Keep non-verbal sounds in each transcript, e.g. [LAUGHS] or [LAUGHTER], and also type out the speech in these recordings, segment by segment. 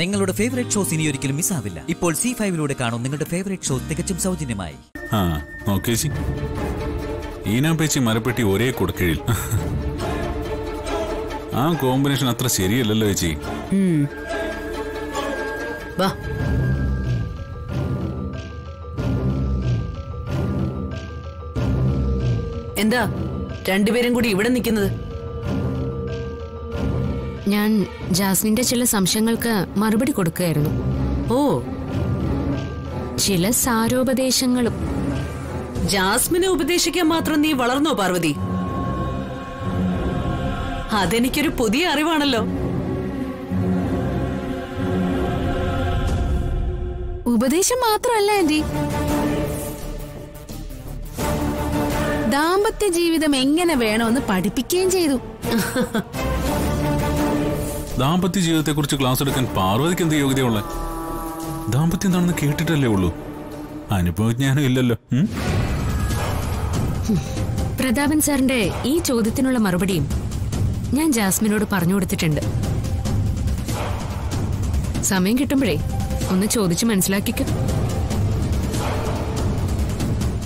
നിങ്ങളുടെ favourite shows ഇനി ഒരിക്കലും മിസ്സാവില്ല ഇപ്പോൾ സി ഫൈവിലൂടെ കാണും നിങ്ങളുടെ ഫേവറേറ്റ് ഷോ തികച്ചും സൗജന്യമായി. ആ ഈനാപ്പേച്ചി മരപ്പെട്ടി ഒരേ കൊടുക്കഴിൽ. ആ കോമ്പിനേഷൻ അത്ര ശരിയല്ലല്ലോ ചേച്ചി. വാ. എന്താ? രണ്ടുപേരും കൂടി ഇവിടെ നിൽക്കുന്നത്? ഞാൻ ജാസ്മിന്റെ ചില സംശയങ്ങൾക്ക് മറുപടി കൊടുക്കുകയായിരുന്നു. ഓ ചില സാരോപദേശങ്ങളും. ജാസ്മിനെ ഉപദേശിക്കാൻ മാത്രം നീ വളർന്നോ പാർവതി? അതെനിക്കൊരു പുതിയ അറിവാണല്ലോ. ഉപദേശം മാത്രമല്ല ആന്റി. ദാമ്പത്യ ജീവിതം എങ്ങനെ വേണമെന്ന് പഠിപ്പിക്കുകയും ചെയ്തു. [LAUGHS] ദാമ്പത്യ ജീവിതത്തെ കുറിച്ച് ക്ലാസ് എടുക്കാൻ പാർവതിക്ക് എന്ത് യോഗ്യതയുള്ള? ദാമ്പത്യം എന്താണെന്ന് കേട്ടിട്ടല്ലേ ഉള്ളൂ. അനുഭവജ്ഞാനം ഇല്ലല്ലോ? പ്രതാപൻ സാറിന്റെ ഈ ചോദ്യത്തിനുള്ള മറുപടിയും ഞാൻ ജാസ്മിനോട് പറഞ്ഞു കൊടുത്തിട്ടുണ്ട്. സമയം കിട്ടുമ്പോഴേ ഒന്ന് ചോദിച്ചു മനസ്സിലാക്കിക്കും.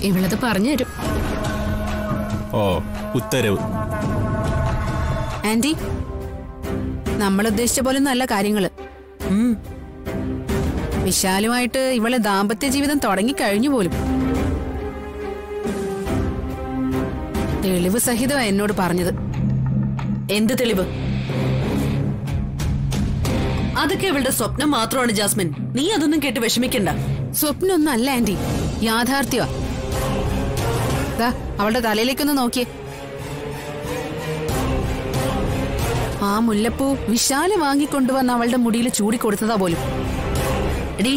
ഇവളത് പറഞ്ഞു തരും. ഓ ഉത്തരവ്. ആന്റി നമ്മൾ ഉദ്ദേശിച്ച പോലെ നല്ല കാര്യങ്ങൾ. ഉം. വിശാലുമായിട്ട് ഇവളെ ദാമ്പത്യ ജീവിതം തുടങ്ങിക്കഴിഞ്ഞു പോലും. തെളിവ് സഹിതം എന്നോട് പറഞ്ഞത്. എന്ത് തെളിവ്? അതൊക്കെ ഇവളുടെ സ്വപ്നം മാത്രമാണ് ജാസ്മിൻ. നീ അതൊന്നും കേട്ട് വിഷമിക്കണ്ട. സ്വപ്നമൊന്നും അല്ല ആന്റി. യാഥാർത്ഥ്യമാ. അവളുടെ തലയിലേക്കൊന്ന് നോക്കിയേ. ആ മുല്ലപ്പൂ വിശാല വാങ്ങിക്കൊണ്ടുവന്ന അവളുടെ മുടിയിൽ ചൂടിക്കൊടുത്തതാ പോലും. എടീ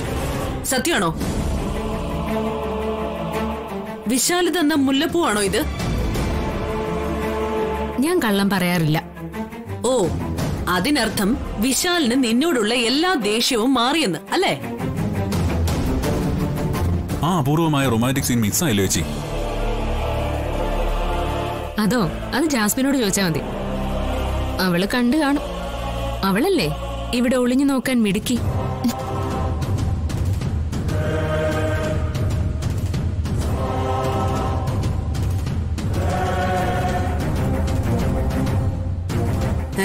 സത്യമാണോ? വിശാൽ തന്ന മുല്ലപ്പൂ ആണോ ഇത്? ഞാൻ കള്ളം പറയാറില്ല. ഓ അതിനർത്ഥം വിശാലിന് നിന്നോടുള്ള എല്ലാ ദേഷ്യവും മാറിയെന്ന് അല്ലേ? ആ അപൂർവമായ റൊമാന്റിക് സീൻ മിസ്സായില്ലോ ചേച്ചി. അതോ അത് ജാസ്മിനോട് ചോദിച്ചാൽ മതി. അവൾ കണ്ടു കാണും. അവളല്ലേ? ഇവിടെ ഒളിഞ്ഞു നോക്കാൻ മിടുക്കി.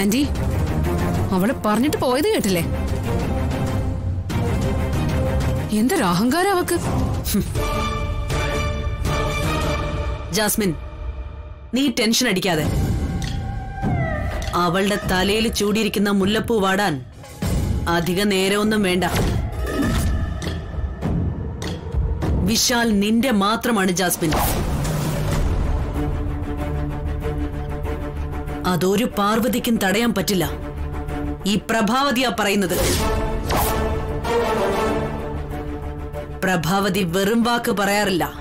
ആന്റി അവൾ പറഞ്ഞിട്ട് പോയത് കേട്ടില്ലേ? എന്തൊരു അഹങ്കാരം അവക്ക്. ജാസ്മിൻ നീ ടെൻഷൻ അടിക്കാതെ. അവളുടെ തലയിൽ ചൂടിയിരിക്കുന്ന മുല്ലപ്പൂ വാടാൻ അധിക നേരമൊന്നും വേണ്ട. വിശാൽ നിന്റെ മാത്രമാണ് ജാസ്മിൻ. അതൊരു പാർവതിക്കും തടയാൻ പറ്റില്ല. ഈ പ്രഭാവതിയാ പറയുന്നത്. പ്രഭാവതി വെറും വാക്ക് പറയാറില്ല.